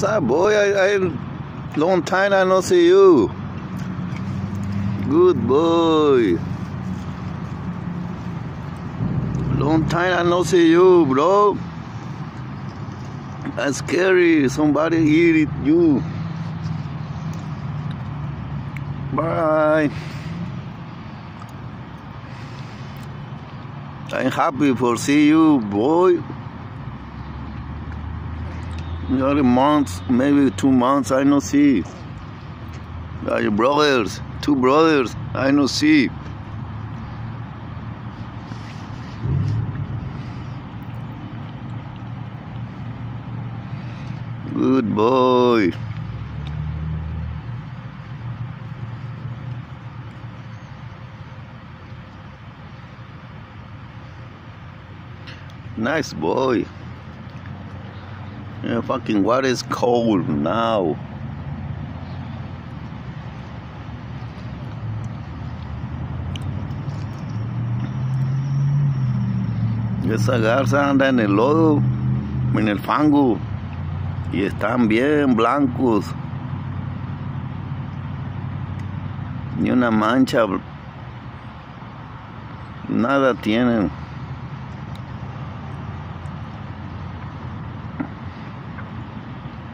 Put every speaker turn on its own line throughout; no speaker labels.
What's boy? I, I long time I no see you. Good boy. Long time I no see you, bro. That's scary. Somebody eat you. Bye. I'm happy for see you, boy. Nearly months, maybe two months, I no see. Your brothers, two brothers, I no see. Good boy. Nice boy. Yeah, fucking what is cold now? Esa garza anda en el lodo, en el fango, y están bien blancos. Ni una mancha, nada tienen.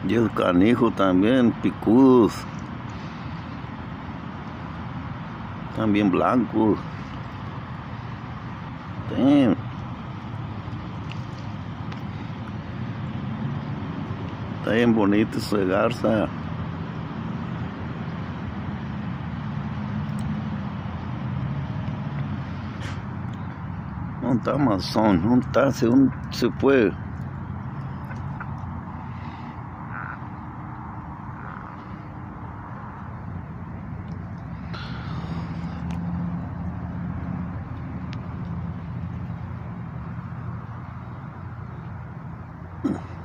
Y el canijo también, picudos. También blancos. Damn. Está bien bonito esa garza. ¿Dónde está Amazon? ¿Dónde está? ¿Se, dónde se fue? Hmm.